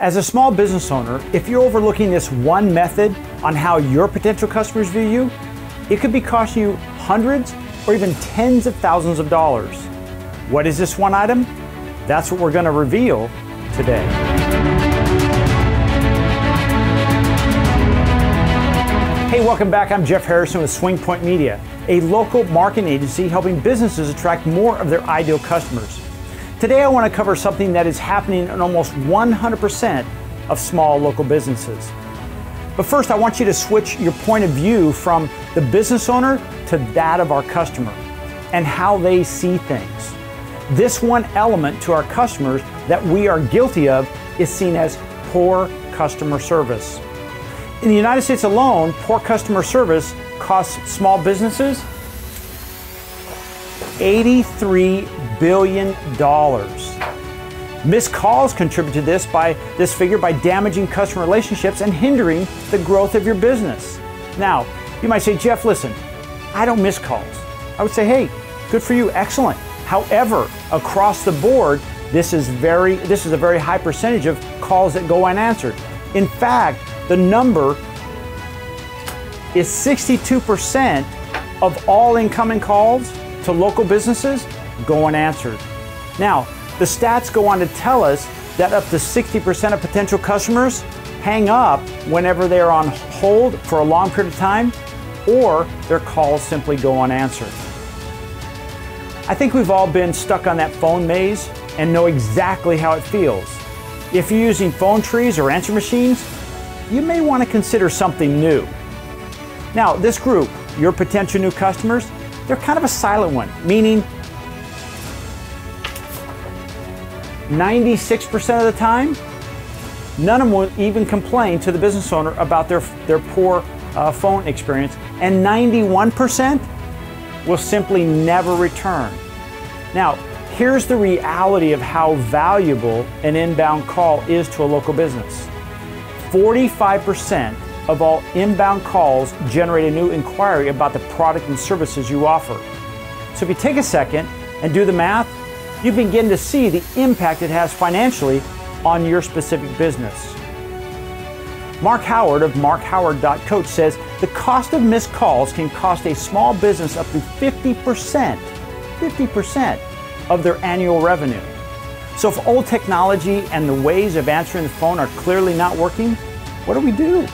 As a small business owner, if you're overlooking this one method on how your potential customers view you, it could be costing you hundreds or even tens of thousands of dollars. What is this one item? That's what we're going to reveal today. Hey, welcome back. I'm Jeff Harrison with SwingPoint Media, a local marketing agency helping businesses attract more of their ideal customers. Today I want to cover something that is happening in almost 100% of small local businesses. But first I want you to switch your point of view from the business owner to that of our customer and how they see things. This one element to our customers that we are guilty of is seen as poor customer service. In the United States alone, poor customer service costs small businesses 83 billion dollars. Missed calls contribute to this by this figure by damaging customer relationships and hindering the growth of your business. Now, you might say, Jeff, listen, I don't miss calls. I would say, hey, good for you, excellent. However, across the board, this is very this is a very high percentage of calls that go unanswered. In fact, the number is 62% of all incoming calls to local businesses go unanswered. Now, the stats go on to tell us that up to 60% of potential customers hang up whenever they're on hold for a long period of time or their calls simply go unanswered. I think we've all been stuck on that phone maze and know exactly how it feels. If you're using phone trees or answer machines, you may want to consider something new. Now, this group, your potential new customers, they're kind of a silent one, meaning 96% of the time, none of them will even complain to the business owner about their, their poor uh, phone experience, and 91% will simply never return. Now, here's the reality of how valuable an inbound call is to a local business 45% of all inbound calls generate a new inquiry about the product and services you offer. So if you take a second and do the math, you begin to see the impact it has financially on your specific business. Mark Howard of markhoward.coach says the cost of missed calls can cost a small business up to 50%, 50% of their annual revenue. So if old technology and the ways of answering the phone are clearly not working, what do we do?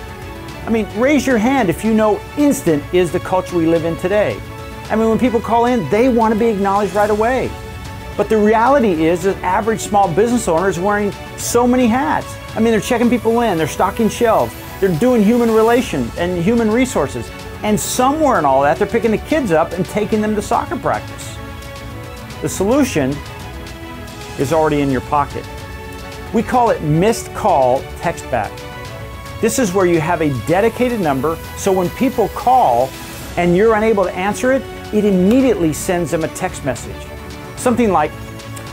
I mean, raise your hand if you know instant is the culture we live in today. I mean, when people call in, they want to be acknowledged right away. But the reality is that average small business owner is wearing so many hats. I mean, they're checking people in, they're stocking shelves, they're doing human relations and human resources. And somewhere in all that, they're picking the kids up and taking them to soccer practice. The solution is already in your pocket. We call it missed call text back. This is where you have a dedicated number, so when people call and you're unable to answer it, it immediately sends them a text message. Something like,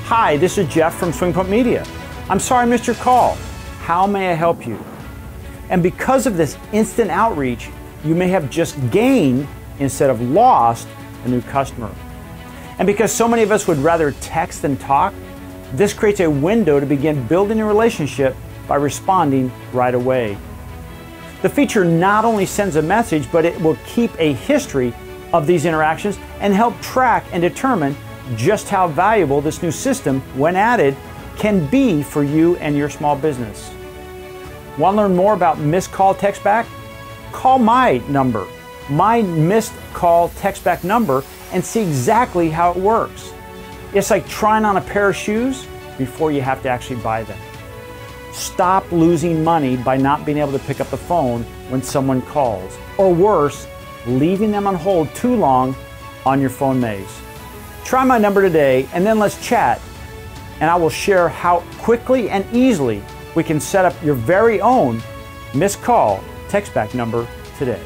Hi, this is Jeff from SwingPoint Media. I'm sorry I missed your call. How may I help you? And because of this instant outreach, you may have just gained instead of lost a new customer. And because so many of us would rather text than talk, this creates a window to begin building a relationship by responding right away. The feature not only sends a message, but it will keep a history of these interactions and help track and determine just how valuable this new system, when added, can be for you and your small business. Want to learn more about missed call text back? Call my number, my missed call text back number, and see exactly how it works. It's like trying on a pair of shoes before you have to actually buy them. Stop losing money by not being able to pick up the phone when someone calls, or worse, leaving them on hold too long on your phone maze. Try my number today and then let's chat, and I will share how quickly and easily we can set up your very own missed call text back number today.